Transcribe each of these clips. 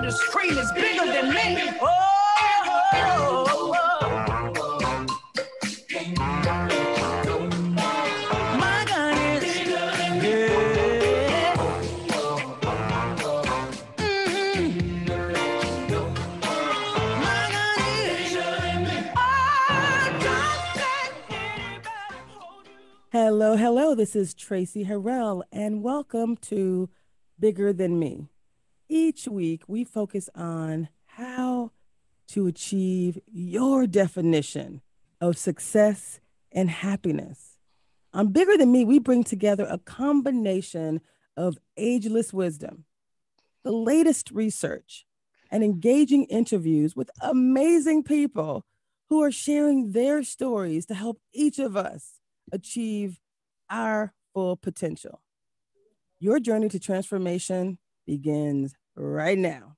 time to scream is bigger than me. Oh, anybody hold you. Hello, hello. This is Traci Harrell, and welcome to Bigger Than Me. Each week, we focus on how to achieve your definition of success and happiness. On Bigger Than Me, we bring together a combination of ageless wisdom, the latest research, and engaging interviews with amazing people who are sharing their stories to help each of us achieve our full potential. Your journey to transformation begins right now.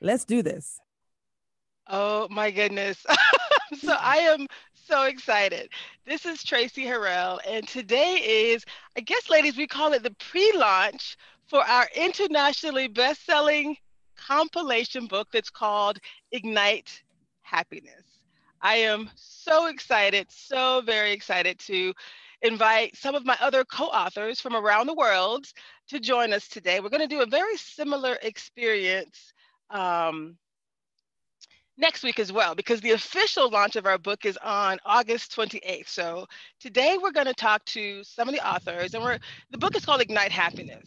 Let's do this. Oh my goodness. so I am so excited. This is Traci Harrell, and today is, I guess, ladies, we call it the pre launch for our internationally best selling compilation book that's called Ignite Happiness. I am so excited, so very excited to invite some of my other co authors from around the world to join us today. We're going to do a very similar experience. Um, next week as well because the official launch of our book is on August 28th. So today we're going to talk to some of the authors and we're the book is called Ignite Happiness.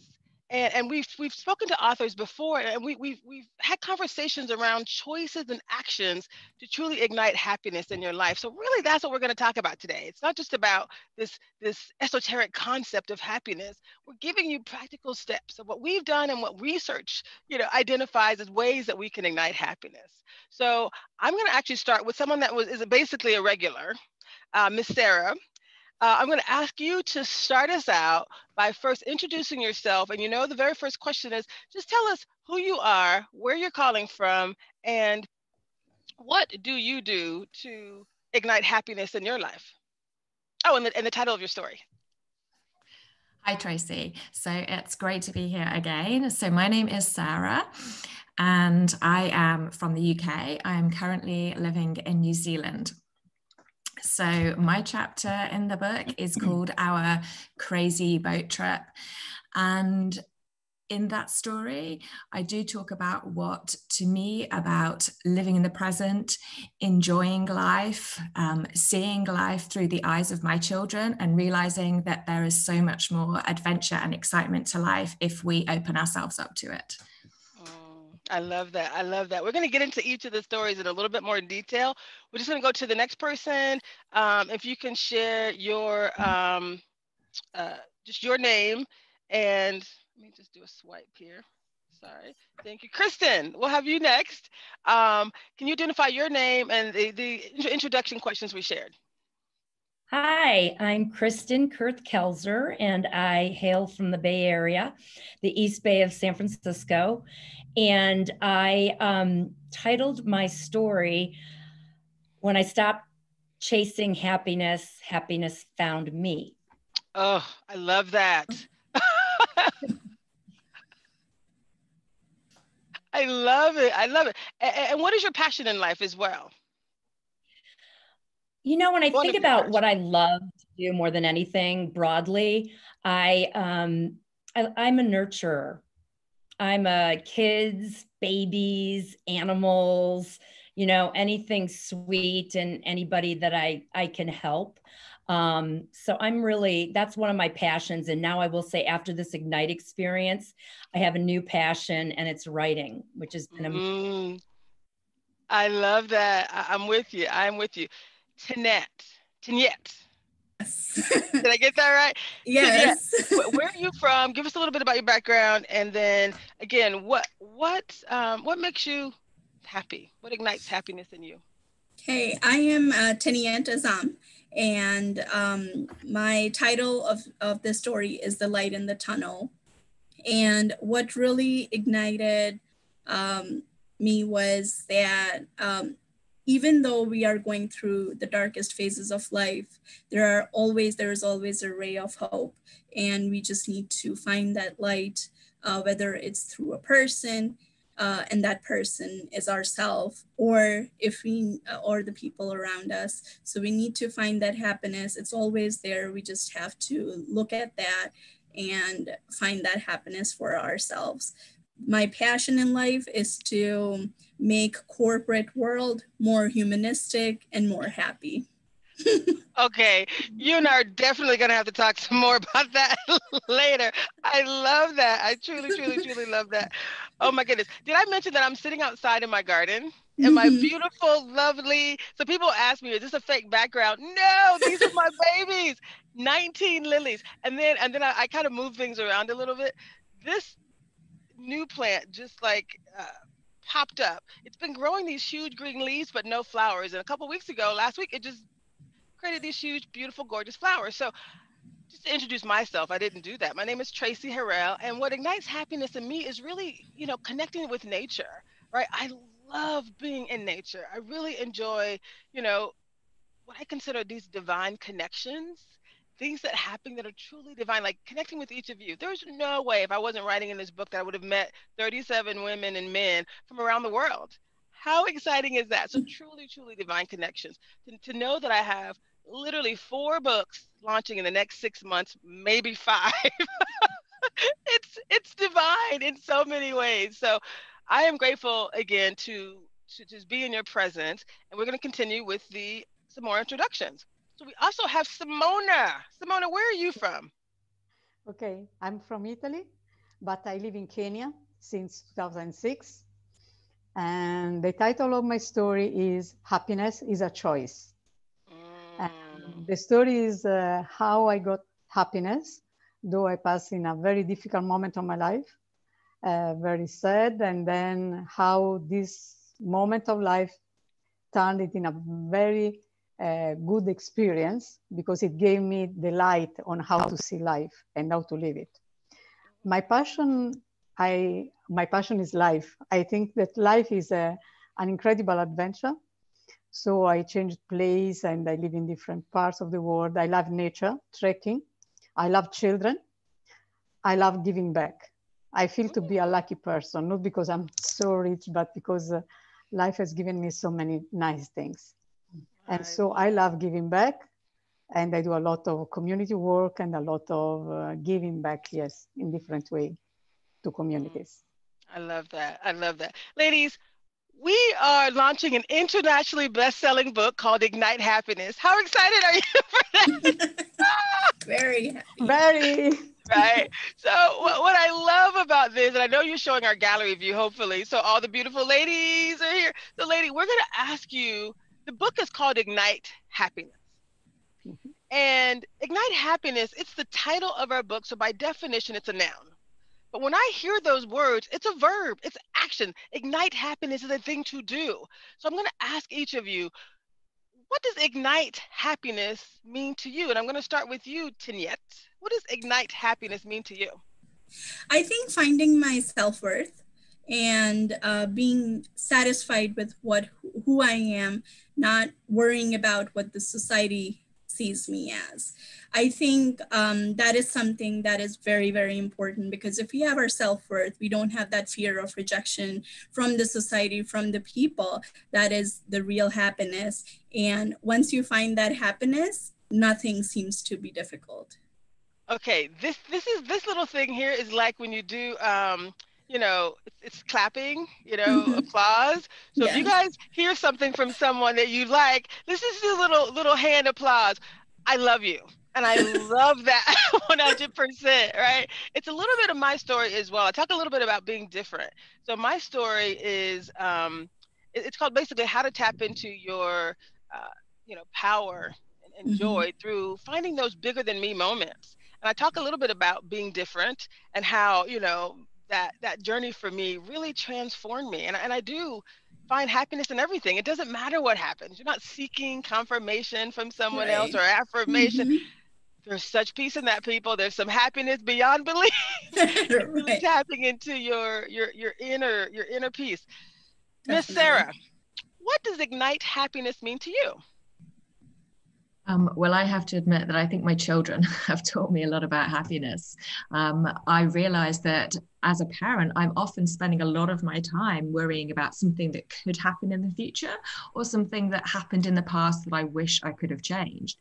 And, and we've we've spoken to authors before and we, we've we've had conversations around choices and actions to truly ignite happiness in your life. So really that's what we're going to talk about today. It's not just about this this esoteric concept of happiness. We're giving you practical steps of what we've done and what research you know identifies as ways that we can ignite happiness. So I'm going to actually start with someone that was is basically a regular, uh, Miss Sarah. Uh, I'm going to ask you to start us out by first introducing yourself. And you know, the very first question is just tell us who you are, where you're calling from, and what do you do to ignite happiness in your life? Oh, and the, and the title of your story. Hi, Traci. So it's great to be here again. So, my name is Sarah, and I am from the UK. I am currently living in New Zealand. So, my chapter in the book is called Our Crazy Boat Trip. And in that story, I do talk about what, to me, about living in the present, enjoying life, um, seeing life through the eyes of my children, and realizing that there is so much more adventure and excitement to life if we open ourselves up to it. I love that. I love that. We're going to get into each of the stories in a little bit more detail. We're just going to go to the next person. Um, if you can share your um, uh, just your name and let me just do a swipe here. Sorry. Thank you. Kristen, we'll have you next. Um, can you identify your name and the, the introduction questions we shared? Hi, I'm Kristen Kurth Kelzer, and I hail from the Bay Area, the East Bay of San Francisco. And I um, titled my story, When I Stopped Chasing Happiness, Happiness Found Me. Oh, I love that. I love it. I love it. And, what is your passion in life as well? You know, when I think about what I love to do more than anything broadly, I, um, I I'm a nurturer. I'm a kids, babies, animals, you know, anything sweet and anybody that I I can help. Um, so I'm really that's one of my passions. And now I will say, after this Ignite experience, I have a new passion, and it's writing, which has been a Mm, I love that. I- I'm with you. I'm with you. Tanette. Tanette. Did I get that right? Yes. Wh- Where are you from? Give us a little bit about your background, and then again, what what um, what makes you happy? What ignites happiness in you? Okay, I am uh, Taniant Azam, and um, my title of, of the story is The Light in the Tunnel. And what really ignited um, me was that um, even though we are going through the darkest phases of life, there are always, there is always a ray of hope. And we just need to find that light, uh, whether it's through a person, uh, and that person is ourself or if we uh, or the people around us. So we need to find that happiness. It's always there. We just have to look at that and find that happiness for ourselves. My passion in life is to make corporate world more humanistic and more happy okay, you and I are definitely going to have to talk some more about that later. I love that. I truly, truly, truly love that. Oh my goodness. Did I mention that I'm sitting outside in my garden? And my Mhm. beautiful, lovely. So people ask me, is this a fake background? No, these are my babies. 19 lilies. And then and then I, I kind of move things around a little bit. This new plant just like uh, popped up. It's been growing these huge green leaves, but no flowers. And a couple weeks ago, last week, it just created these huge, beautiful, gorgeous flowers. So just to introduce myself, I didn't do that. My name is Traci Harrell, and what ignites happiness in me is really, you know, connecting with nature, right? I love being in nature. I really enjoy, you know, what I consider these divine connections, things that happen that are truly divine, like connecting with each of you. There's no way if I wasn't writing in this book that I would have met 37 women and men from around the world. How exciting is that? So truly, truly divine connections. To, to know that I have literally four books launching in the next six months, maybe five. it's it's divine in so many ways. So I am grateful again to to just be in your presence, and we're going to continue with the some more introductions. So we also have Simona. Simona, where are you from? Okay, I'm from Italy, but I live in Kenya since 2006. And the title of my story is Happiness is a Choice. Mm, And the story is uh, how I got happiness, though I passed in a very difficult moment of my life, uh, very sad, and then how this moment of life turned it in a very good experience because it gave me the light on how to see life and how to live it. My passion, I my passion is life. I think that life is a, an incredible adventure. So I changed place and I live in different parts of the world. I love nature, trekking. I love children. I love giving back. I feel to be a lucky person, not because I'm so rich, but because uh, life has given me so many nice things. And so I love giving back. And I do a lot of community work and a lot of uh, giving back, yes, in different way to communities. I love that. I love that. Ladies, we are launching an internationally best-selling book called Ignite Happiness. How excited are you for that? very happy Very. right? So what, what I love about this, and I know you're showing our gallery view, hopefully. So all the beautiful ladies are here. So lady, we're gonna ask you, the book is called Ignite Happiness. Mhm. And Ignite Happiness, it's the title of our book. So by definition, it's a noun. But when I hear those words, it's a verb, it's action. Ignite happiness is a thing to do. So I'm going to ask each of you, what does ignite happiness mean to you? And I'm going to start with you, Tinyette. What does ignite happiness mean to you? I think finding my self worth and uh, being satisfied with what who I am, not worrying about what the society sees me as. I think um, that is something that is very very important because if we have our self worth, we don't have that fear of rejection from the society, from the people. That is the real happiness. And once you find that happiness, nothing seems to be difficult. Okay, this this is this little thing here is like when you do um you know, it's, it's clapping, you know, Mhm. applause. So if you guys hear something from someone that you like, this is a little little hand applause. I love you. And I love that 100%, right? It's a little bit of my story as well. I talk a little bit about being different. So my story is um it- it's called basically how to tap into your uh, you know, power and, and Mhm. joy through finding those bigger than me moments. And I talk a little bit about being different and how, you know, that that journey for me really transformed me. And, I- and I do find happiness in everything. It doesn't matter what happens. You're not seeking confirmation from someone else or Right. affirmation. Mhm. There's such peace in that, people. There's some happiness beyond belief. really tapping into your your your inner your inner peace. Miss Sarah, what does ignite happiness mean to you? Um, well, I have to admit that I think my children have taught me a lot about happiness. Um, I realized that as a parent, I'm often spending a lot of my time worrying about something that could happen in the future or something that happened in the past that I wish I could have changed.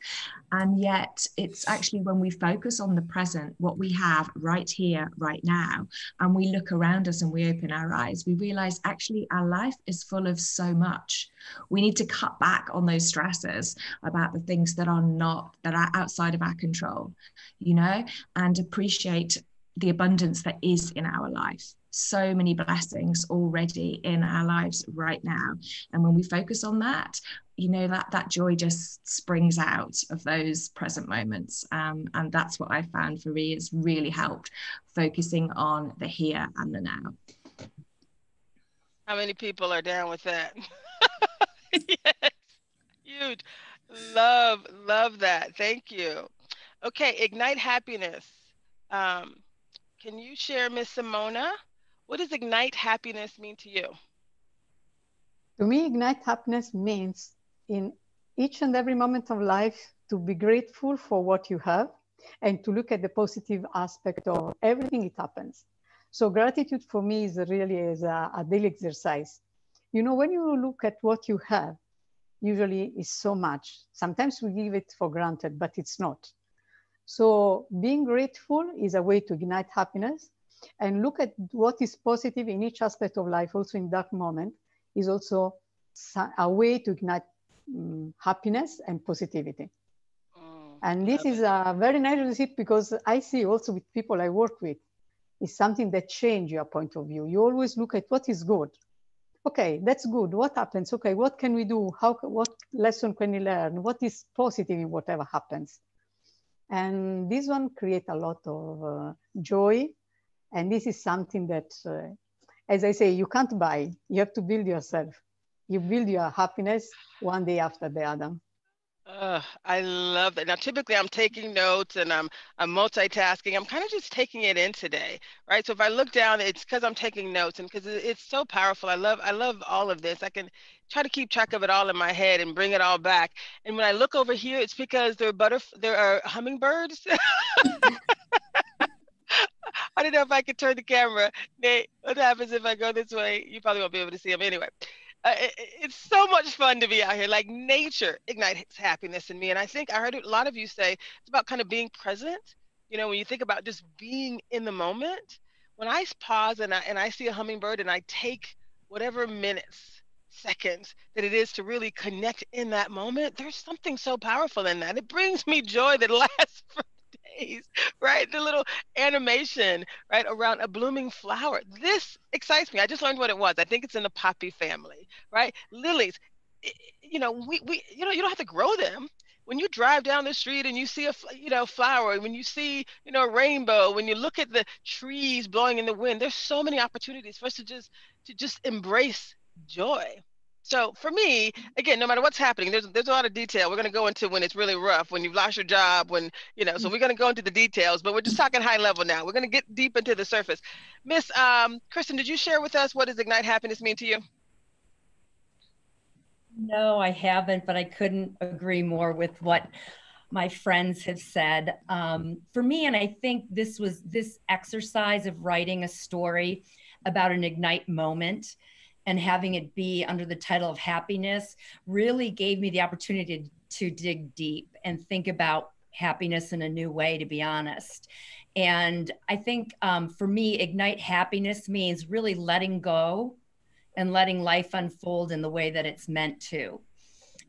And yet, it's actually when we focus on the present, what we have right here, right now, and we look around us and we open our eyes, we realize actually our life is full of so much. We need to cut back on those stresses about the things that are not, that are outside of our control, you know, and appreciate the abundance that is in our life. So many blessings already in our lives right now. And when we focus on that, you know, that that joy just springs out of those present moments. Um, and that's what I found for me has really helped focusing on the here and the now. How many people are down with that? yes, huge. Love, love that. Thank you. Okay, ignite happiness. Um, can you share, Miss Simona, what does ignite happiness mean to you? To me, ignite happiness means in each and every moment of life to be grateful for what you have and to look at the positive aspect of everything it happens. So gratitude for me is really is a, a daily exercise. You know, when you look at what you have, usually is so much. Sometimes we give it for granted, but it's not. So being grateful is a way to ignite happiness and look at what is positive in each aspect of life, also in that moment, is also a way to ignite um, happiness and positivity. Mm, And this is a very nice receipt because I see also with people I work with, is something that change your point of view. You always look at what is good. Okay, that's good. What happens? Okay, what can we do? How? What lesson can we learn? What is positive in whatever happens? And this one create a lot of uh, joy. And this is something that, uh, as I say, you can't buy. You have to build yourself. You build your happiness one day after the other. Ugh, I love that. Now, typically I'm taking notes and I'm I'm multitasking. I'm kind of just taking it in today, right? So if I look down, it's because I'm taking notes and because it's so powerful. I love I love all of this. I can try to keep track of it all in my head and bring it all back. And when I look over here, it's because there are butterf there are hummingbirds. I don't know if I could turn the camera. Nate, what happens if I go this way? You probably won't be able to see them anyway. It- it's so much fun to be out here. Like nature ignites happiness in me. And I think I heard a lot of you say it's about kind of being present. You know, when you think about just being in the moment, when I pause and I, and I see a hummingbird and I take whatever minutes, seconds that it is to really connect in that moment, there's something so powerful in that. It brings me joy that lasts for days, right? The little animation, right, around a blooming flower. This excites me. I just learned what it was. I think it's in the poppy family, right? Lilies, you know, we, we you know, you don't have to grow them. When you drive down the street and you see a, you know, flower, when you see, you know, a rainbow, when you look at the trees blowing in the wind, there's so many opportunities for us to just, to just embrace joy. So for me, again, no matter what's happening, there's there's a lot of detail. We're gonna go into when it's really rough, when you've lost your job, when you know. So we're gonna go into the details, but we're just talking high level now. We're gonna get deep into the surface. Miss um, Kristen, did you share with us what does ignite happiness mean to you? No, I haven't, but I couldn't agree more with what my friends have said. Um, for me, and I think this was this exercise of writing a story about an ignite moment and having it be under the title of happiness really gave me the opportunity to, dig deep and think about happiness in a new way, to be honest. And I think um, for me, ignite happiness means really letting go and letting life unfold in the way that it's meant to.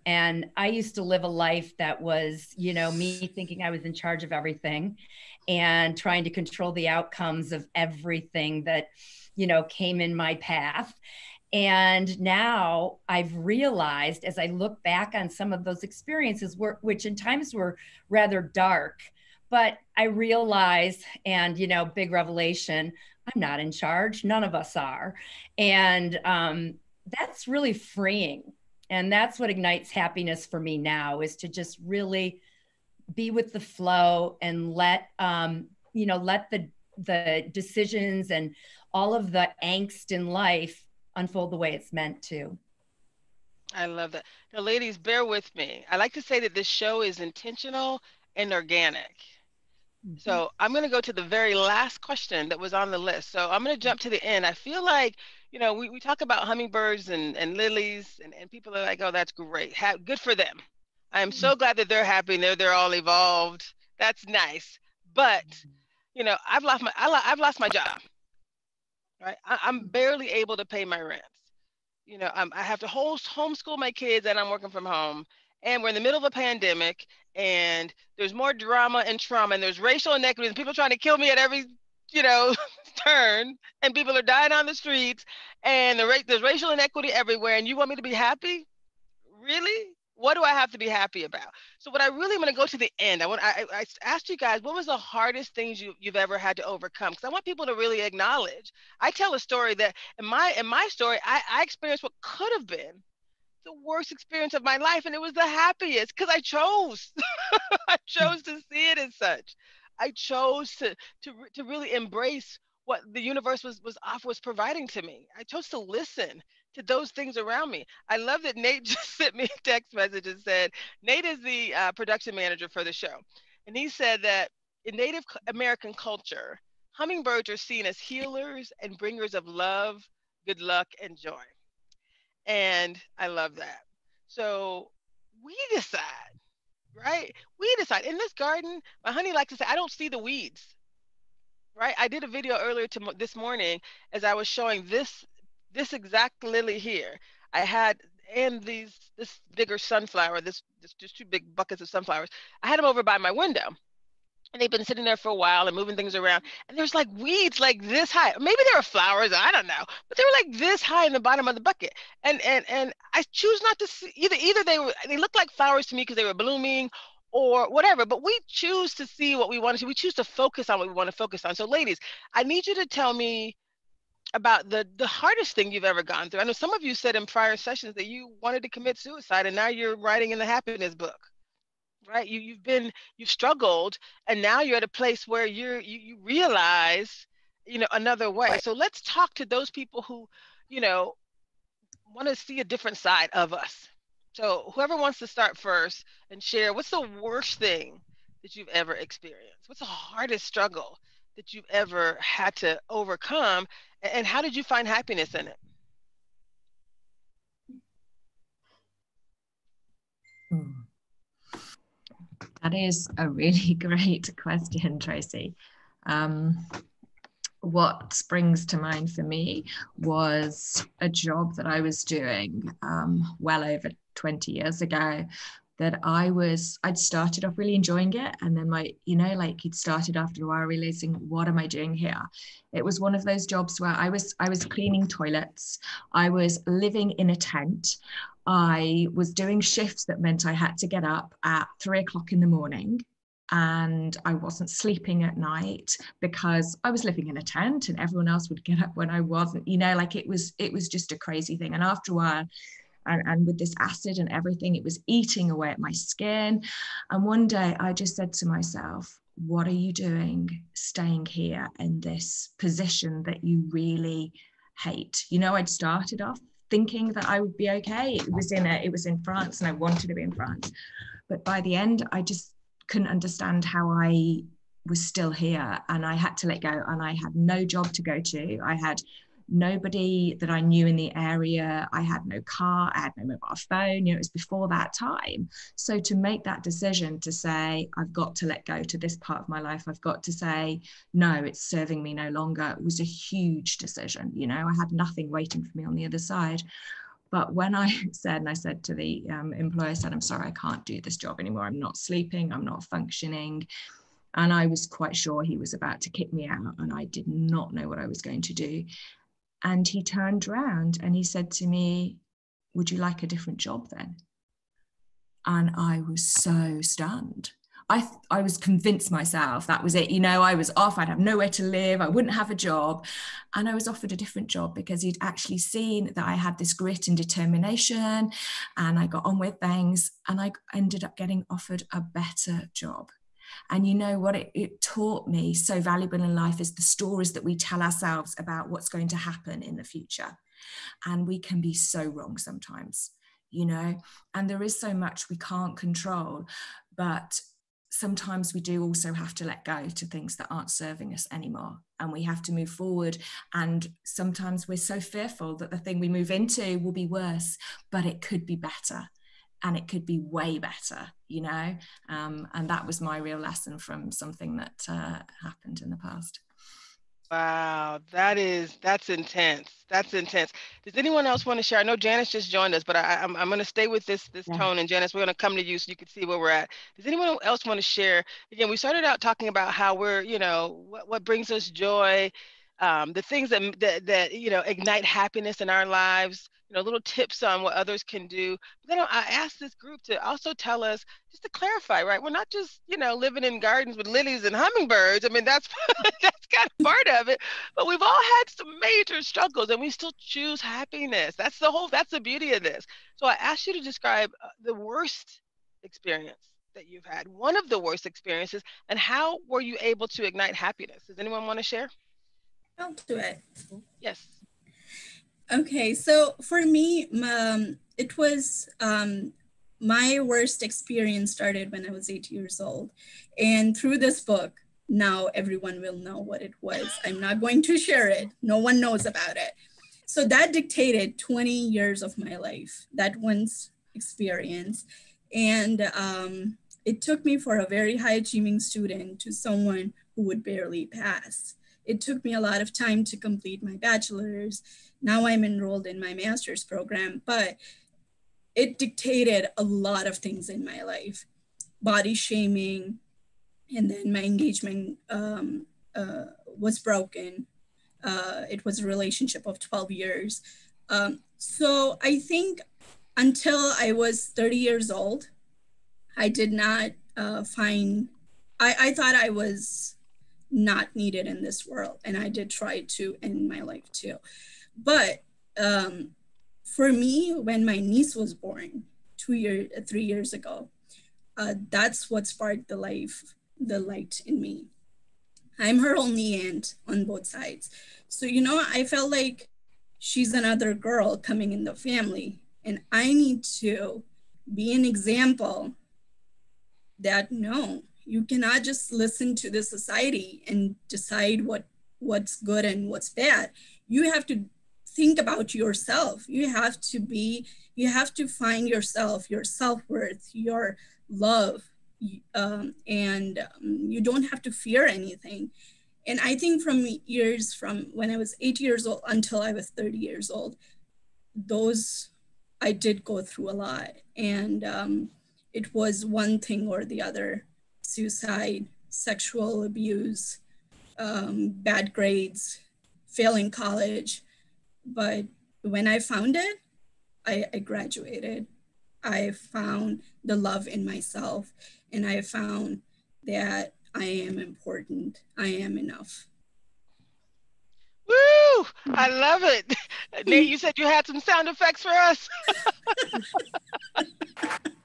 And I used to live a life that was, you know, me thinking I was in charge of everything and trying to control the outcomes of everything that, you know, came in my path. And now I've realized as I look back on some of those experiences, which in times were rather dark, but I realize, and, you know, big revelation, I'm not in charge. None of us are. And um, that's really freeing. And that's what ignites happiness for me now is to just really be with the flow and let, um, you know, let the, the decisions and all of the angst in life unfold the way it's meant to. I love that. Now, ladies, bear with me. I like to say that this show is intentional and organic. Mhm. So I'm going to go to the very last question that was on the list. So I'm going to jump to the end. I feel like, you know, we, we talk about hummingbirds and, and lilies, and, and people are like, oh, that's great. Ha- good for them. I'm so glad that they're happy and they're, they're all evolved. That's nice. But, you know, I've lost my, I, I've lost my job, right? I, I'm barely able to pay my rent. You know, I'm, I have to home, homeschool my kids and I'm working from home. And we're in the middle of a pandemic and there's more drama and trauma and there's racial inequities and people trying to kill me at every you know turn and people are dying on the streets and the ra- there's racial inequity everywhere and you want me to be happy really what do i have to be happy about? So what i really want to go to the end i want i, I asked you guys what was the hardest things you, you've ever had to overcome? Because i want people to really acknowledge. I tell a story that in my in my story i, I experienced what could have been the worst experience of my life and it was the happiest because i chose. I chose to see it as such. I chose to to, to really embrace what the universe was was off was providing to me. I chose to listen to those things around me i love that nate just sent me a text message and said nate is the uh, production manager for the show and he said that in native american culture hummingbirds are seen as healers and bringers of love good luck and joy and I love that. So we decide, right? We decide in this garden. My honey likes to say, I don't see the weeds, right? I did a video earlier to this morning as I was showing this this exact lily here. I had and these this bigger sunflower, this this just two big buckets of sunflowers. I had them over by my window. And they've been sitting there for a while and moving things around. And there's like weeds like this high. Maybe there were flowers i don't know. But they were like this high in the bottom of the bucket. And and and i choose not to see either either they were they looked like flowers to me because they were blooming or whatever. But we choose to see what we want to see. We choose to focus on what we want to focus on. So ladies i need you to tell me about the the hardest thing you've ever gone through. I know some of you said in prior sessions that you wanted to commit suicide and now you're writing in the happiness book right? You you've been you've struggled and now you're at a place where you're you, you realize you know another way. So let's talk to those people who you know want to see a different side of us. So whoever wants to start first and share what's the worst thing that you've ever experienced? What's the hardest struggle that you've ever had to overcome and how did you find happiness in it Hmm. That is a really great question, Traci. Um, what springs to mind for me was a job that I was doing um, well over 20 years ago that I was, I'd started off really enjoying it. And then my, you know, like you'd started after a while realizing, what am I doing here? It was one of those jobs where I was, I was cleaning toilets. I was living in a tent. I was doing shifts that meant I had to get up at three o'clock in the morning and I wasn't sleeping at night because I was living in a tent and everyone else would get up when I wasn't, you know, like it was, it was just a crazy thing. And after a while, and, and with this acid and everything, it was eating away at my skin. And one day I just said to myself, what are you doing staying here in this position that you really hate? You know, I'd started off thinking that I would be okay. It was in a, it was in France and I wanted to be in France. But by the end, I just couldn't understand how I was still here and I had to let go and I had no job to go to. I had nobody that I knew in the area. I had no car, I had no mobile phone. You know, it was before that time. So to make that decision to say, I've got to let go to this part of my life, I've got to say, no, it's serving me no longer, was a huge decision. You know, I had nothing waiting for me on the other side. But when I said, and I said to the um, employer, I said, I'm sorry, I can't do this job anymore. I'm not sleeping, I'm not functioning. And I was quite sure he was about to kick me out, and I did not know what I was going to do. And he turned around and he said to me, Would you like a different job then? And I was so stunned. I, I was convinced myself that was it. You know, I was off, I'd have nowhere to live, I wouldn't have a job. And I was offered a different job because he'd actually seen that I had this grit and determination and I got on with things. And I ended up getting offered a better job. And you know what it, it, taught me so valuable in life is the stories that we tell ourselves about what's going to happen in the future. And we can be so wrong sometimes, you know, and there is so much we can't control. But sometimes we do also have to let go to things that aren't serving us anymore and we have to move forward and sometimes we're so fearful that the thing we move into will be worse but it could be better and it could be way better you know um, and that was my real lesson from something that uh, happened in the past Wow, that is that's intense. That's intense. Does anyone else want to share? I know Janice just joined us, but I, I'm I'm going to stay with this this Yeah. tone. And Janice, we're going to come to you so you can see where we're at. Does anyone else want to share? Again, we started out talking about how we're, you know, what what brings us joy, um, the things that that that you know ignite happiness in our lives. You know, little tips on what others can do. But then I asked this group to also tell us, just to clarify, right? We're not just you know living in gardens with lilies and hummingbirds. I mean, that's that's kind of part of it but we've all had some major struggles and we still choose happiness that's the whole that's the beauty of this so i asked you to describe uh, the worst experience that you've had one of the worst experiences and how were you able to ignite happiness does anyone want to share I'll do it. yes Okay, so for me, um, it was um, my worst experience started when I was eight years old. And through this book, now everyone will know what it was. I'm not going to share it, no one knows about it. So that dictated 20 years of my life, that one's experience. And um, it took me for a very high achieving student to someone who would barely pass. It took me a lot of time to complete my bachelor's now I'm enrolled in my master's program, but it dictated a lot of things in my life body shaming, and then my engagement um, uh, was broken. Uh, it was a relationship of 12 years. Um, so I think until I was 30 years old, I did not uh, find, I, I thought I was not needed in this world. And I did try to end my life too. But um, for me, when my niece was born two years, three years ago, uh, that's what sparked the life, the light in me. I'm her only aunt on both sides. So, you know, I felt like she's another girl coming in the family, and I need to be an example that no, you cannot just listen to the society and decide what what's good and what's bad. You have to think about yourself. You have to be, you have to find yourself, your self worth, your love, um, and um, you don't have to fear anything. And I think from years from when I was eight years old until I was 30 years old, those I did go through a lot. And um, it was one thing or the other suicide, sexual abuse, um, bad grades, failing college. But when I found it, I, I graduated. I found the love in myself, and I found that I am important. I am enough. Woo! I love it. Nate, you said you had some sound effects for us.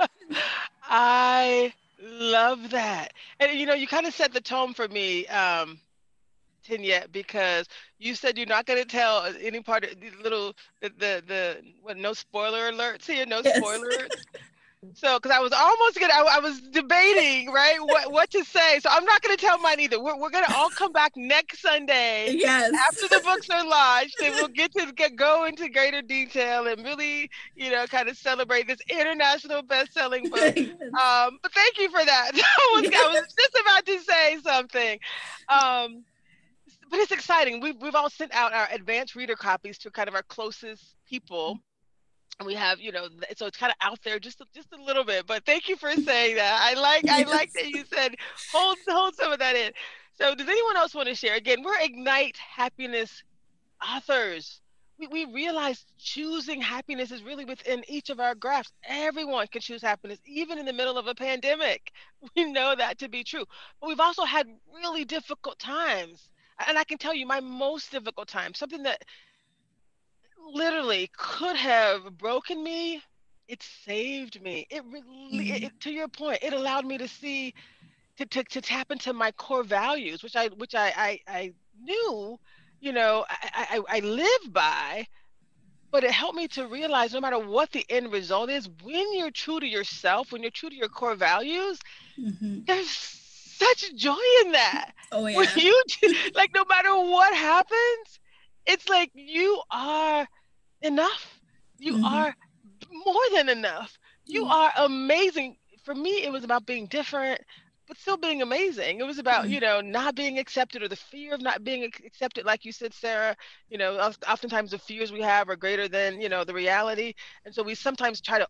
I love that. And you know, you kind of set the tone for me, um, Tinyette, because you said you're not going to tell any part of the little the the, the what no spoiler alerts here, no Yes. spoilers. So, because I was almost gonna, I, I was debating, right, what what to say. So I'm not gonna tell mine either. We're we're gonna all come back next Sunday Yes. after the books are launched, and we'll get to get go into greater detail and really, you know, kind of celebrate this international best-selling book. Um, but thank you for that. I was, I was just about to say something. Um, but it's exciting. We've, we've all sent out our advanced reader copies to kind of our closest people. And we have, you know, so it's kind of out there just a, just a little bit. But thank you for saying that. I like I like that you said hold hold some of that in. So does anyone else want to share? Again, we're Ignite Happiness authors. We, we realize choosing happiness is really within each of our grasp. Everyone can choose happiness, even in the middle of a pandemic. We know that to be true. But we've also had really difficult times. And I can tell you, my most difficult time, something that literally could have broken me, it saved me. It really, it, it- to your point, it allowed me to see, to, to, to tap into my core values, which I, which I, I, I knew, you know, I, I, I live by, but it helped me to realize no matter what the end result is, when you're true to yourself, when you're true to your core values, Mhm. there's such joy in that. Oh yeah. When you like, no matter what happens, it's like you are enough. You Mhm. are more than enough. You Mm. are amazing. For me, it was about being different, but still being amazing. It was about, Mm. you know, not being accepted or the fear of not being accepted, like you said, Sarah. You know, oftentimes the fears we have are greater than, you know, the reality. And so we sometimes try to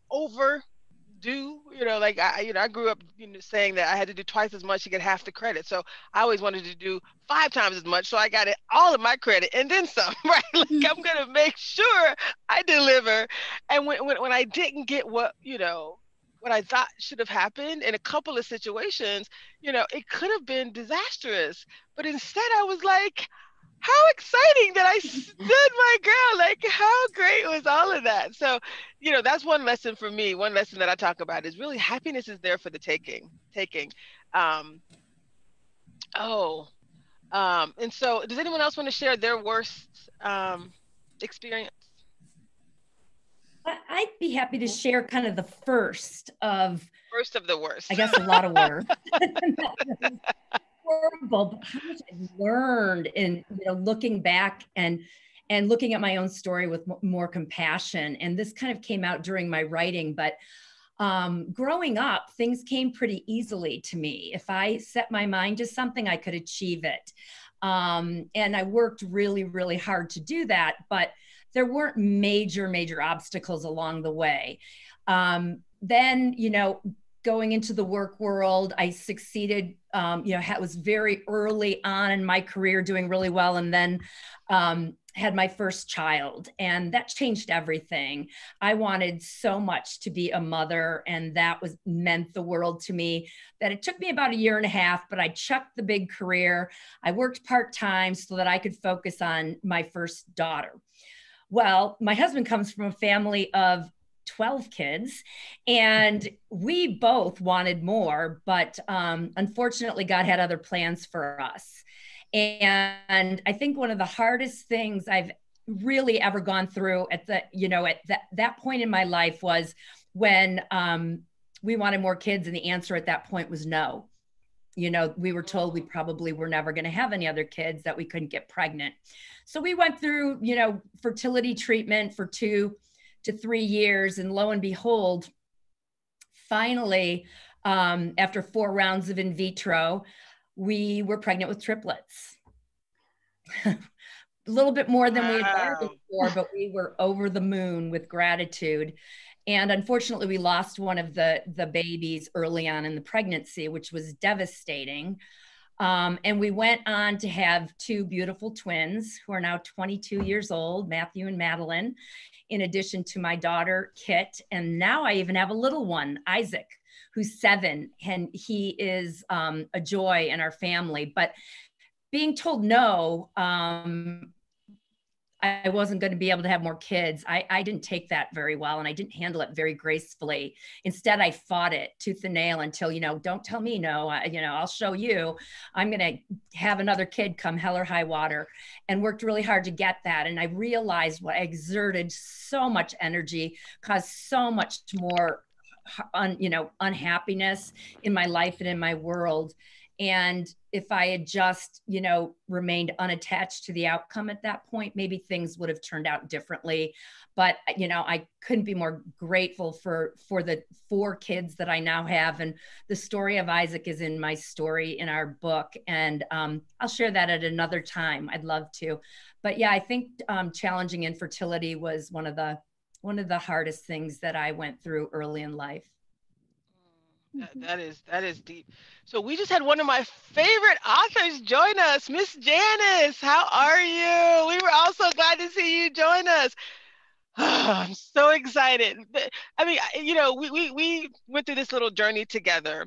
overdo, you know, like I, you know, I grew up you know, saying that I had to do twice as much to get half the credit. So I always wanted to do five times as much. So I got it all of my credit and then some, right? Like Mhm. I'm gonna make sure I deliver. And when, when when I didn't get what, you know, what I thought should have happened in a couple of situations, you know, it could have been disastrous. But instead I was like, how exciting that I stood my ground. Like, how great was all of that? So, you know, that's one lesson for me. One lesson that I talk about is really happiness is there for the taking. Taking. Um, oh, um, and so does anyone else want to share their worst um, experience? I- I'd be happy to share kind of the first of, first of the worst. I guess, a lot of work. horrible, but how much I've learned in you know looking back and and looking at my own story with mo- more compassion. And this kind of came out during my writing, but um, growing up, things came pretty easily to me. If I set my mind to something, I could achieve it. Um, and I worked really, really hard to do that, but there weren't major, major obstacles along the way. Um, then, you know, going into the work world, I succeeded, um, you know, was very early on in my career doing really well. And then um, had my first child, and that changed everything. I wanted so much to be a mother, and that was meant the world to me. That it took me about a year and a half, but I chucked the big career. I worked part time so that I could focus on my first daughter. Well, my husband comes from a family of 12 kids, and we both wanted more, but um, unfortunately, God had other plans for us. And I think one of the hardest things I've really ever gone through at the, you know, at that, that point in my life was when um, we wanted more kids, and the answer at that point was no. You know, we were told we probably were never going to have any other kids, that we couldn't get pregnant. So we went through, you know, fertility treatment for two to three years. And lo and behold, finally, um, after four rounds of in vitro, we were pregnant with triplets. a little bit more than we had bargained Wow. for, but we were over the moon with gratitude. And unfortunately, we lost one of the, the babies early on in the pregnancy, which was devastating. Um, and we went on to have two beautiful twins who are now 22 years old, Matthew and Madeline, in addition to my daughter, Kit. And now I even have a little one, Isaac, who's seven, and he is um, a joy in our family. But being told no, um, I wasn't going to be able to have more kids. I, I didn't take that very well and I didn't handle it very gracefully. Instead, I fought it tooth and nail until, you know, don't tell me no, I, you know, I'll show you. I'm going to have another kid come hell or high water and worked really hard to get that. And I realized what I exerted so much energy, caused so much more, un, you know, unhappiness in my life and in my world. And if I had just, you know, remained unattached to the outcome at that point, maybe things would have turned out differently. But you know, I couldn't be more grateful for for the four kids that I now have. And the story of Isaac is in my story in our book, and um, I'll share that at another time. I'd love to. But yeah, I think um, challenging infertility was one of the one of the hardest things that I went through early in life. That, that is that is deep. So we just had one of my favorite authors join us, Miss Janice. How are you? We were also glad to see you join us. I'm so excited. I mean, you know, we we we went through this little journey together.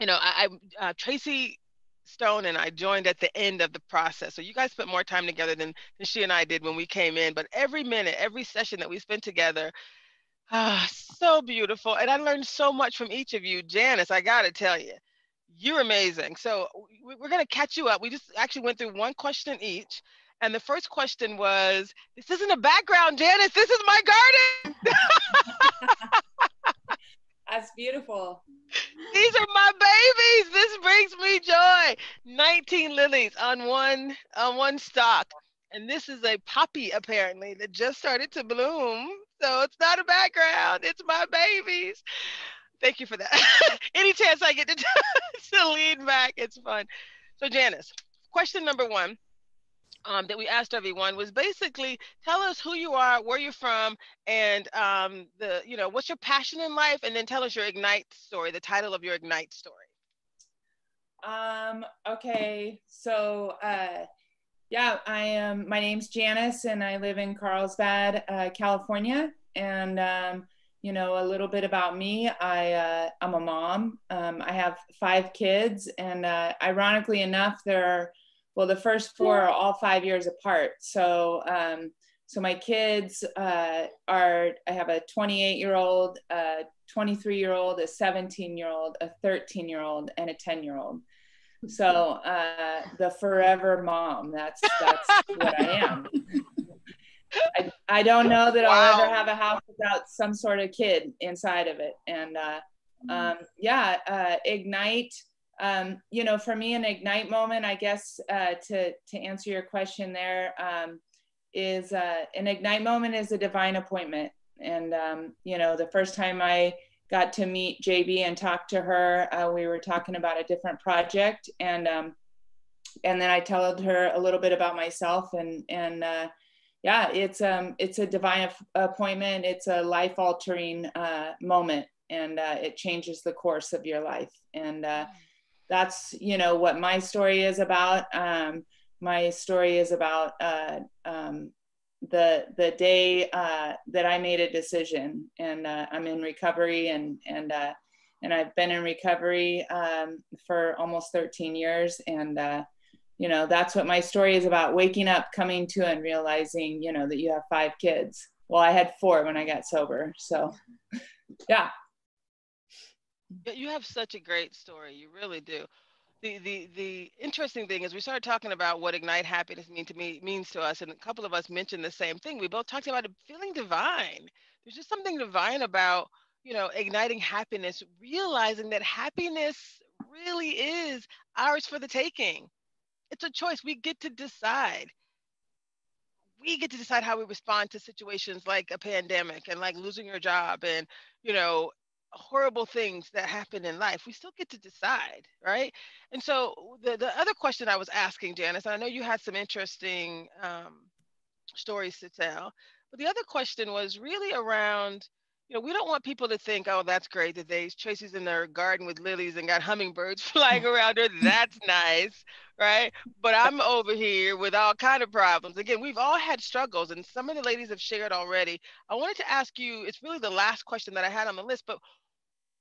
You know, I, I uh, Tracy Stone and I joined at the end of the process. So you guys spent more time together than, than she and I did when we came in. But every minute, every session that we spent together, Ah, so beautiful. And I learned so much from each of you. Janice, I got to tell you, you're amazing. So we- we're going to catch you up. We just actually went through one question each. And the first question was, This isn't a background, Janice. This is my garden. That's beautiful. These are my babies. This brings me joy. 19 lilies on one on one stalk. And this is a poppy apparently that just started to bloom. So it's not a background, it's my babies. Thank you for that. Any chance I get to, to lean back, it's fun. So Janice, question number one um, that we asked everyone was basically tell us who you are, where you're from, and um, the you know what's your passion in life, and then tell us your ignite story, the title of your ignite story. Um, okay, so uh, yeah, I am. My name's Janice, and I live in Carlsbad, uh, California. And um, you know, a little bit about me. I uh, I'm a mom. Um, I have five kids, and uh, ironically enough, they're well, the first four are all five years apart. So, um, so my kids uh, are, I have a 28 year old, a 23 year old, a 17 year old, a 13 year old, and a 10 year old. So uh, the forever mom, that's, that's what I am. I, I don't know that wow. I'll ever have a house without some sort of kid inside of it. And uh, um, yeah, uh, Ignite um, you know, for me, an ignite moment, I guess, uh, to to answer your question, there um, is uh, an ignite moment is a divine appointment, and um, you know, the first time I got to meet JB and talk to her, uh, we were talking about a different project, and um, and then I told her a little bit about myself, and and uh, yeah, it's um it's a divine appointment. It's a life altering uh, moment, and uh, it changes the course of your life, and uh, that's you know what my story is about. Um, my story is about uh, um, the the day uh, that I made a decision, and uh, I'm in recovery, and and uh, and I've been in recovery um, for almost 13 years, and uh, you know that's what my story is about: waking up, coming to, and realizing you know that you have five kids. Well, I had four when I got sober, so yeah. You have such a great story. You really do. The, the the interesting thing is we started talking about what ignite happiness mean to me means to us and a couple of us mentioned the same thing. We both talked about feeling divine. There's just something divine about you know igniting happiness realizing that happiness really is ours for the taking. It's a choice. We get to decide. We get to decide how we respond to situations like a pandemic and like losing your job and you know horrible things that happen in life we still get to decide right? And so the, the other question i was asking janice i know you had some interesting um, stories to tell but the other question was really around you know we don't want people to think oh that's great that they Traci's in their garden with lilies and got hummingbirds flying around her that's nice right but i'm over here with all kind of problems again we've all had struggles and some of the ladies have shared already i wanted to ask you it's really the last question that i had on the list but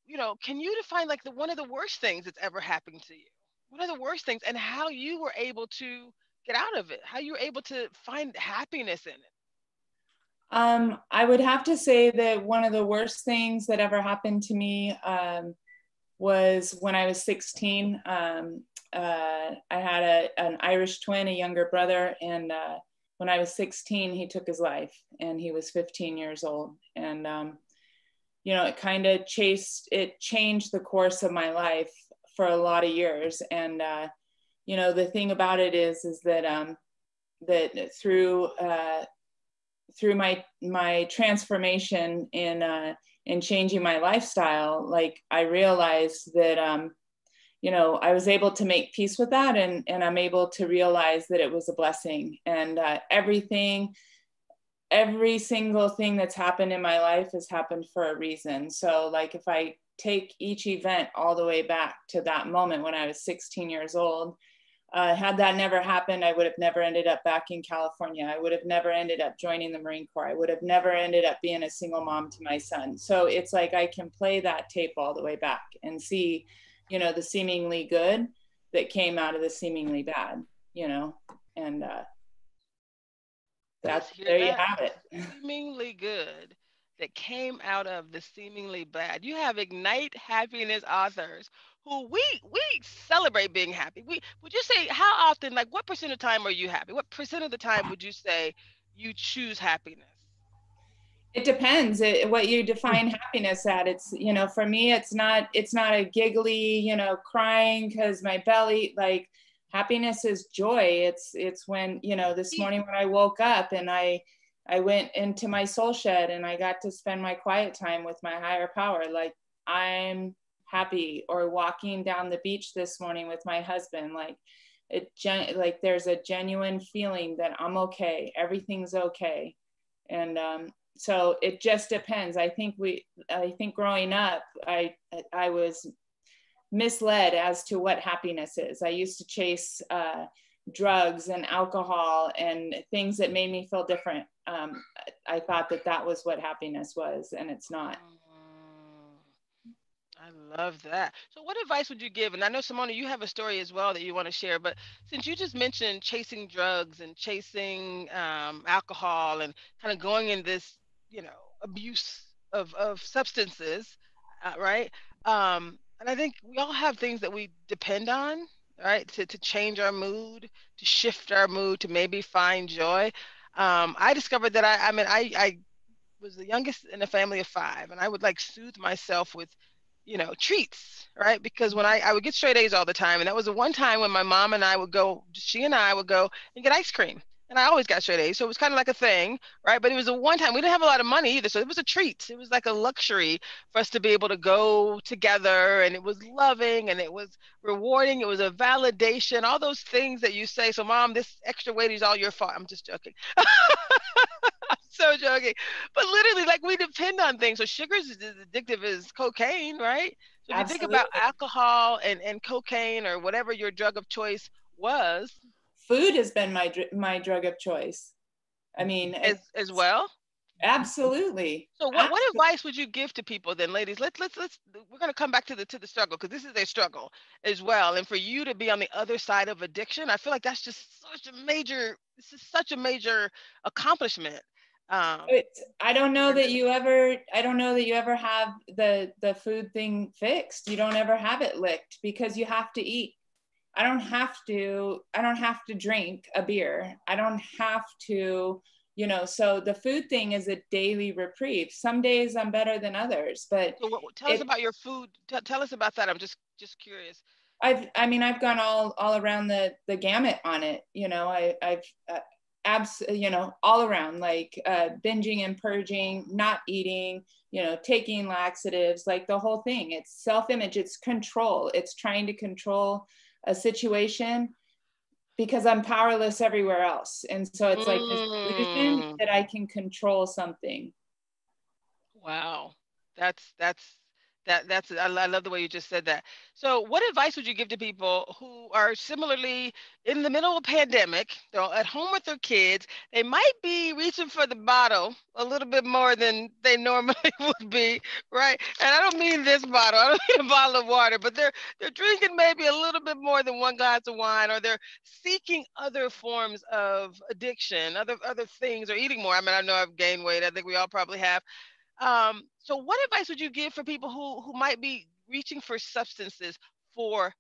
you know, can you define like the one of the worst things that's ever happened to you? What are the worst things and how you were able to get out of it? How you were able to find happiness in it? Um, I would have to say that one of the worst things that ever happened to me um, was when I was 16. Um, uh, I had a, an Irish twin, a younger brother, and uh, when I was 16, he took his life, and he was 15 years old. And um, you know, it kind of chased, it changed the course of my life for a lot of years. And, uh, you know, the thing about it is, is that, um, that through, uh, through my, my transformation in, uh, in changing my lifestyle, like I realized that, um, you know, I was able to make peace with that and, and I'm able to realize that it was a blessing and uh, everything, every single thing that's happened in my life has happened for a reason. So, like, if I take each event all the way back to that moment when I was 16 years old, uh, had that never happened, I would have never ended up back in California. I would have never ended up joining the Marine Corps. I would have never ended up being a single mom to my son. So it's like I can play that tape all the way back and see, you know, the seemingly good that came out of the seemingly bad, you know, and uh, that's there that. you have it. Seemingly good that came out of the seemingly bad. You have Ignite Happiness authors who we we celebrate being happy. We would you say how often, like what percent of time are you happy? What percent of the time would you say you choose happiness? It depends it, what you define happiness at. It's you know, for me, it's not it's not a giggly, you know, crying because my belly like happiness is joy. It's it's when you know this morning when I woke up and I I went into my soul shed and I got to spend my quiet time with my higher power. Like I'm happy or walking down the beach this morning with my husband. Like it gen- like there's a genuine feeling that I'm okay. Everything's okay. And um, so it just depends. I think we I think growing up I I was misled as to what happiness is. I used to chase uh, drugs and alcohol and things that made me feel different. Um, I thought that that was what happiness was, and it's not. Mm, I love that. So, what advice would you give? And I know, Simona, you have a story as well that you want to share. But since you just mentioned chasing drugs and chasing um, alcohol and kind of going in this, you know, abuse of, of substances, uh, right? Um, and I think we all have things that we depend on right to, to change our mood to shift our mood to maybe find joy. Um, i discovered that i i mean i i was the youngest in a family of five and i would like soothe myself with you know treats right? Because when i i would get straight a's all the time and that was the one time when my mom and i would go she and i would go and get ice cream and I always got straight A's, so it was kind of like a thing, right? But it was a one time. We didn't have a lot of money either, so it was a treat. It was like a luxury for us to be able to go together, and it was loving and it was rewarding. It was a validation, all those things that you say. So, mom, this extra weight is all your fault. I'm just joking. I'm so joking, but literally, like we depend on things. So sugar is as addictive as cocaine, right? So if you think about alcohol and and cocaine or whatever your drug of choice was, food has been my my drug of choice. I mean, as as well. Absolutely. So what, what advice would you give to people then, ladies? Let's let's let's we're gonna come back to the to the struggle because this is a struggle as well. And for you to be on the other side of addiction, I feel like that's just such a major this is such a major accomplishment. Um, I don't know that you ever I don't know that you ever have the the food thing fixed. You don't ever have it licked because you have to eat. I don't have to, I don't have to drink a beer. I don't have to, you know, so the food thing is a daily reprieve. Some days I'm better than others, but so what, tell it, us about your food. T- tell us about that. I'm just, just curious. I've, I mean, I've gone all, all around the, the gamut on it. You know, I, I've, uh, abs, you know, all around like uh, binging and purging, not eating, you know, taking laxatives, like the whole thing. It's self-image, it's control. It's trying to control a situation because I'm powerless everywhere else. And so it's like this illusion Mm. that I can control something. Wow, that's that's that that's I, I love the way you just said that. So, what advice would you give to people who are similarly in the middle of a pandemic? They're at home with their kids. They might be reaching for the bottle a little bit more than they normally would be, right? And I don't mean this bottle. I don't mean a bottle of water, but they're they're drinking maybe a little bit more than one glass of wine, or they're seeking other forms of addiction, other other things, or eating more. I mean, I know I've gained weight. I think we all probably have. Um, so what advice would you give for people who who might be reaching for substances for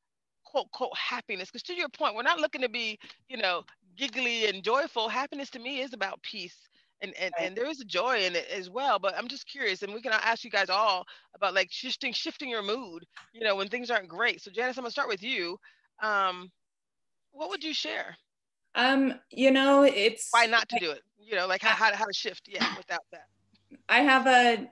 quote quote happiness? Because to your point, we're not looking to be, you know, giggly and joyful. Happiness to me is about peace. And, and, Right. and there is a joy in it as well but i'm just curious and we can ask you guys all about like shifting shifting your mood you know when things aren't great so janice i'm gonna start with you um what would you share Um, you know, it's why not to do it you know like how, how, how to shift yeah without that I have a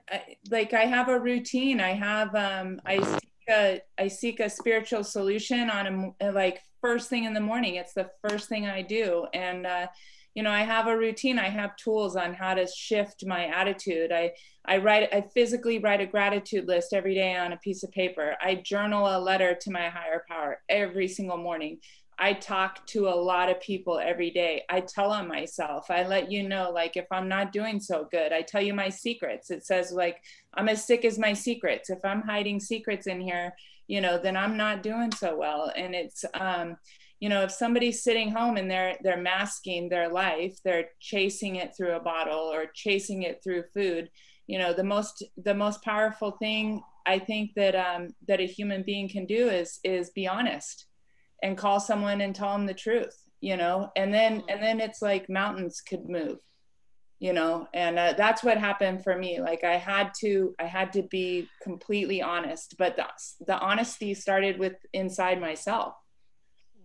like I have a routine. I have um I seek a I seek a spiritual solution on a like first thing in the morning. It's the first thing I do, and uh, you know I have a routine. I have tools on how to shift my attitude. I I write I physically write a gratitude list every day on a piece of paper. I journal a letter to my higher power every single morning. I talk to a lot of people every day. I tell on myself. I let you know, like, if I'm not doing so good, I tell you my secrets. It says, like, I'm as sick as my secrets. If I'm hiding secrets in here, you know, then I'm not doing so well. And it's, um, you know, if somebody's sitting home and they're they're masking their life, they're chasing it through a bottle or chasing it through food, you know the most the most powerful thing i think that um that a human being can do is is be honest and call someone and tell them the truth you know? And then and then it's like mountains could move you know? And uh, that's what happened for me. Like i had to i had to be completely honest but the, the honesty started with inside myself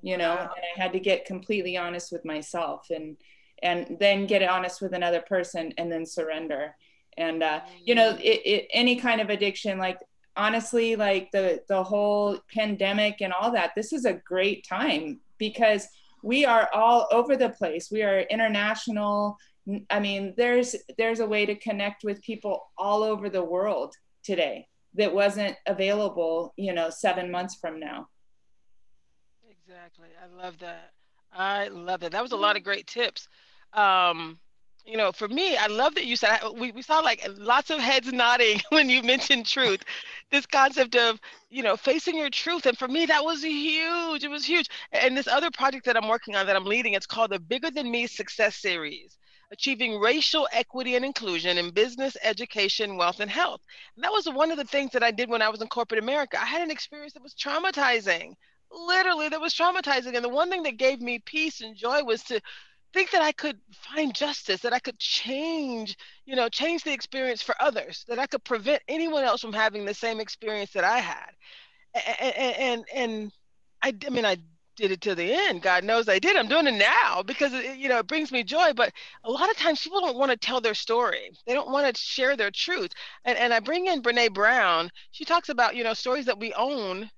you know? Wow. and i had to get completely honest with myself and and then get honest with another person and then surrender. And uh you know it, it any kind of addiction like honestly like the the whole pandemic and all that this is a great time because we are all over the place we are international i mean there's there's a way to connect with people all over the world today that wasn't available you know 7 months from now Exactly. I love that. I love that. That was a lot of great tips. Um, you know, for me, I love that you said we, we saw like lots of heads nodding when you mentioned truth. This concept of, you know, facing your truth. And for me, that was huge. It was huge. And this other project that I'm working on that I'm leading, it's called the Bigger Than Me Success Series. Achieving racial equity and inclusion in business, education, wealth, and health. And that was one of the things that I did when I was in corporate America. I had an experience that was traumatizing literally that was traumatizing and the one thing that gave me peace and joy was to think that i could find justice that i could change you know change the experience for others that i could prevent anyone else from having the same experience that i had. And and and i, I mean i did it to the end. God knows i did. I'm doing it now because it, you know it brings me joy. But a lot of times people don't want to tell their story. They don't want to share their truth. And, and i bring in Brené Brown. She talks about you know stories that we own.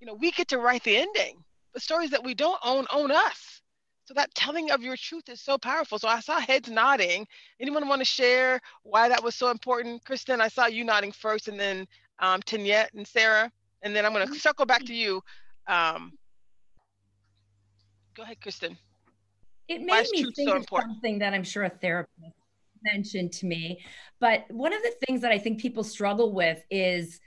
You know, we get to write the ending. but stories that we don't own own us. So that telling of your truth is so powerful. So I saw heads nodding. Anyone want to share why that was so important? Kristen, I saw you nodding first, and then um, Tinyette and Sarah, and then I'm going to circle back to you. Um, go ahead, Kristen. It Why made is me think so of something that I'm sure a therapist mentioned to me. But one of the things that I think people struggle with is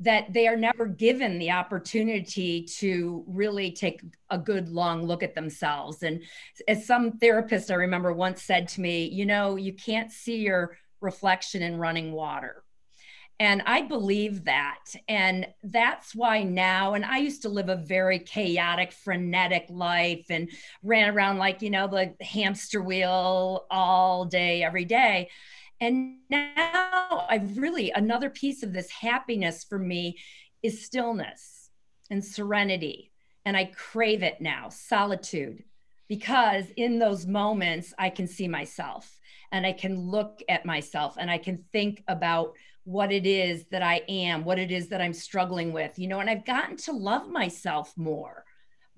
that they are never given the opportunity to really take a good long look at themselves. And as some therapist I remember once said to me, you know, you can't see your reflection in running water. And I believe that. And that's why now, and I used to live a very chaotic, frenetic life and ran around like, you know, the hamster wheel all day, every day. And now I've really, another piece of this happiness for me is stillness and serenity. And I crave it now, solitude, because in those moments I can see myself and I can look at myself and I can think about what it is that I am, what it is that I'm struggling with, you know, and I've gotten to love myself more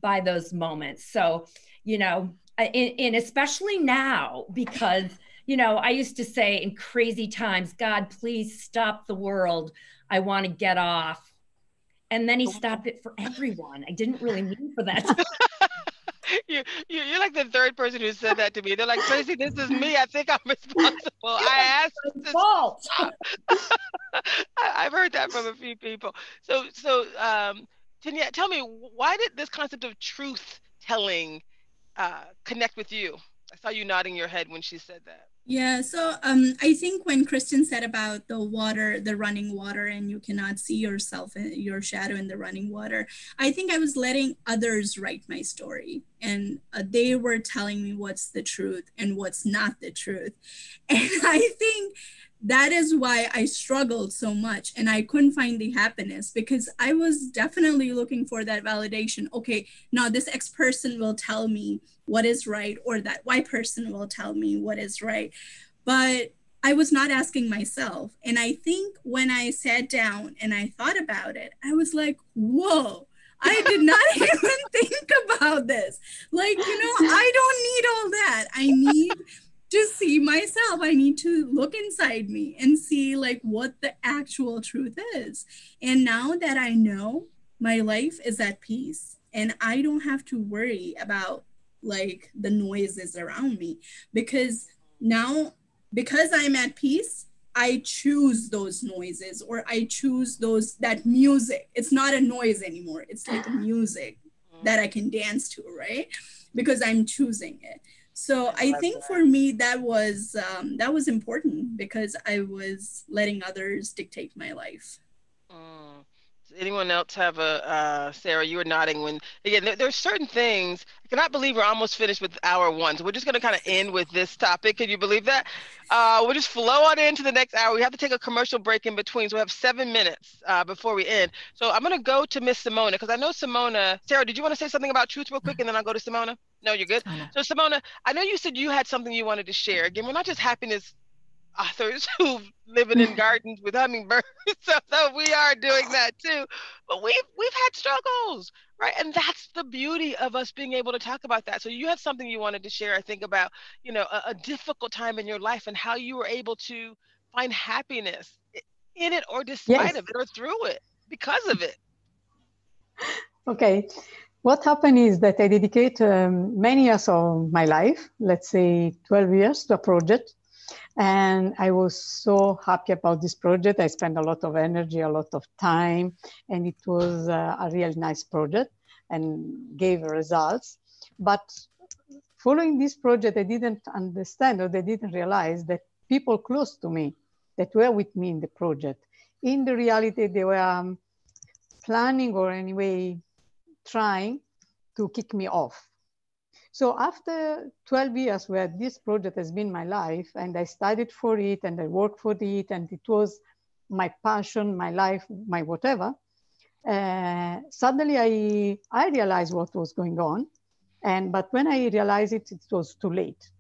by those moments. So, you know, and, especially now because, you know, I used to say in crazy times, God, please stop the world. I want to get off. And then he stopped it for everyone. I didn't really mean for that. you, you, you're like the third person who said that to me. They're like, Traci, this is me. I think I'm responsible. I asked. to fault. I, I've heard that from a few people. So, so um, Tanya, tell me, why did this concept of truth telling uh, connect with you? I saw you nodding your head when she said that. Yeah, so um, I think when Kristen said about the water, the running water, and you cannot see yourself, in, your shadow in the running water, I think I was letting others write my story. And uh, they were telling me what's the truth and what's not the truth. And I think that is why I struggled so much and I couldn't find the happiness because I was definitely looking for that validation. Okay, now this X person will tell me what is right, or that Y person will tell me what is right. But I was not asking myself. And I think when I sat down and I thought about it, I was like, whoa. I did not even think about this. Like, you know, I don't need all myself. I need to look inside me and see like what the actual truth is. And now that I know, my life is at peace and I don't have to worry about like the noises around me because now because I'm at peace, I choose those noises or I choose those that music. It's not a noise anymore. It's like music mm-hmm. that I can dance to, right? Because I'm choosing it. So I think for me that was um, that was important because I was letting others dictate my life. Mm. Does anyone else have a uh, Sarah? You were nodding when again. There, there's certain things. I cannot believe we're almost finished with hour one. So we're just going to kind of end with this topic. Can you believe that? Uh, we'll just flow on into the next hour. We have to take a commercial break in between, so we have seven minutes uh, before we end. So I'm going to go to Miss Simona because I know Simona. Sarah, did you want to say something about truth real quick, and then I'll go to Simona? No, you're good. So Simona, I know you said you had something you wanted to share. Again, we're not just happiness authors who living in gardens with hummingbirds. so, so we are doing that too. But we've we've had struggles, right? And that's the beauty of us being able to talk about that. So you have something you wanted to share, I think, about you know a, a difficult time in your life and how you were able to find happiness in it or despite Yes. of it or through it because of it. Okay. What happened is that I dedicate um, many years of my life, let's say 12 years, to a project. And I was so happy about this project. I spent a lot of energy, a lot of time, and it was uh, a really nice project and gave results. But following this project, I didn't understand or they didn't realize that people close to me that were with me in the project, in the reality, they were um, planning or anyway trying to kick me off. So after 12 years where this project has been my life and I studied for it and I worked for it and it was my passion, my life, my whatever, uh, suddenly I, I realized what was going on. And, but when I realized it, it was too late.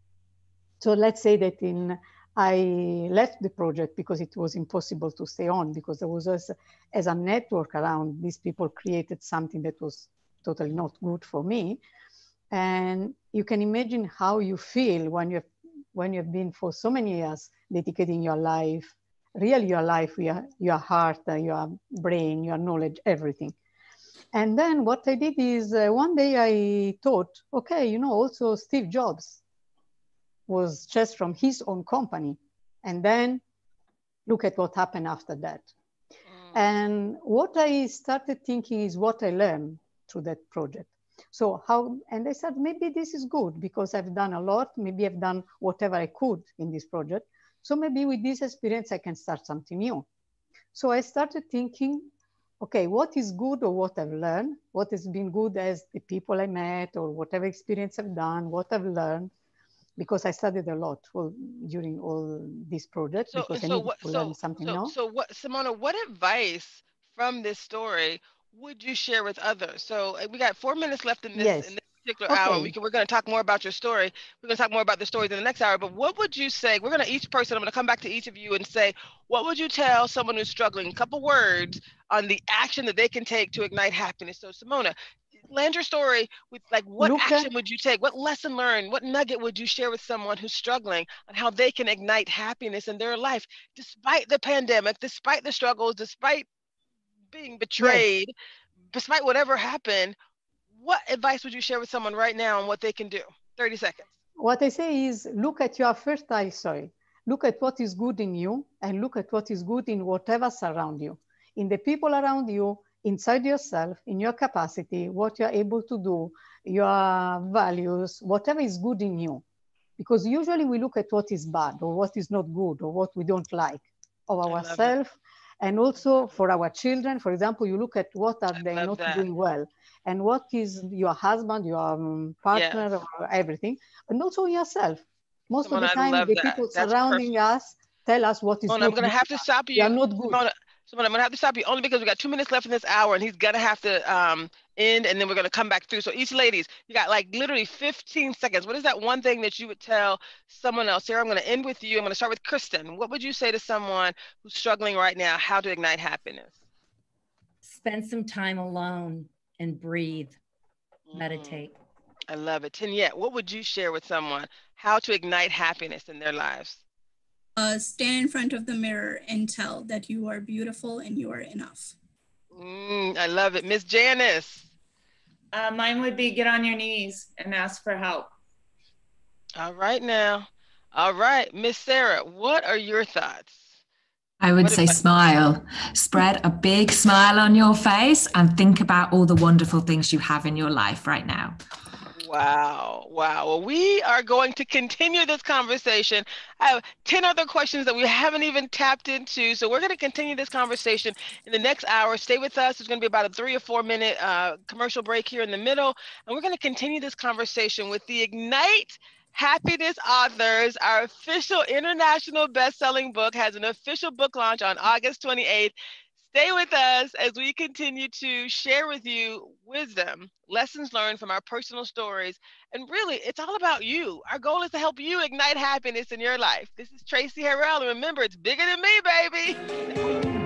So let's say that in, I left the project because it was impossible to stay on because there was as, as a network around these people created something that was totally not good for me. And you can imagine how you feel when you have, when you have been for so many years dedicating your life, really your life, your, your heart, uh, your brain, your knowledge, everything. And then what I did is uh, one day I thought, okay, you know, also Steve Jobs was just from his own company. And then look at what happened after that. Mm. And what I started thinking is what I learned through that project. So how, and I said, maybe this is good because I've done a lot. Maybe I've done whatever I could in this project. So maybe with this experience, I can start something new. So I started thinking, okay, what is good or what I've learned? What has been good as the people I met or whatever experience I've done, what I've learned, because I studied a lot all, during all these projects So, because I so needed what? to So, learn something so, new. so what, Simona? What advice from this story would you share with others? So uh, we got four minutes left in this Yes. in this particular hour. We can, we're going to talk more about your story. We're going to talk more about the stories in the next hour. But what would you say? We're going to each person. I'm going to come back to each of you and say, what would you tell someone who's struggling? A couple words on the action that they can take to ignite happiness. So, Simona, land your story with like what action would you take? What lesson learned? What nugget would you share with someone who's struggling on how they can ignite happiness in their life despite the pandemic, despite the struggles, despite being betrayed, despite whatever happened? What advice would you share with someone right now on what they can do? 30 seconds. what I say is look at your first eye, sorry. Look at what is good in you and look at what is good in whatever's around you, in the people around you, inside yourself, in your capacity, what you're able to do, your values, whatever is good in you. Because usually we look at what is bad or what is not good or what we don't like of ourselves and also for our children. For example, you look at what are I they not that. doing well and what is your husband, your um, partner, Yes. or everything, and also yourself. Most of the time, the that. people That's surrounding us tell us what is Simona, not I'm going to good have to stop you. are not good. Simona, Simona, I'm to have to stop you only because we got two minutes left in this hour and he's to have to um, end and then we're to come back through. So each ladies, you got like literally 15 seconds. What is that one thing that you would tell someone else? Sarah, I'm to end with you. I'm to start with Kristen. What would you say to someone who's struggling right now, how to ignite happiness? Spend some time alone and breathe, Mm, meditate. I love it. Tinyette, what would you share with someone, how to ignite happiness in their lives? Uh, stand in front of the mirror and tell that you are beautiful and you are enough. Mm, I love it. Miss Janice. Uh, mine would be get on your knees and ask for help. All right now. All right. Miss Sarah, what are your thoughts? I would What say advice- smile. Spread a big smile on your face and think about all the wonderful things you have in your life right now. Wow. Wow. Well, we are going to continue this conversation. I have 10 other questions that we haven't even tapped into. So we're going to continue this conversation in the next hour. Stay with us. There's going to be about a three or four minute uh, commercial break here in the middle. And we're going to continue this conversation with the Ignite Happiness Authors. Our official international best-selling book has an official book launch on August 28th. Stay with us as we continue to share with you wisdom, lessons learned from our personal stories. And really, it's all about you. Our goal is to help you ignite happiness in your life. This is Traci Harrell. And remember, it's bigger than me, baby.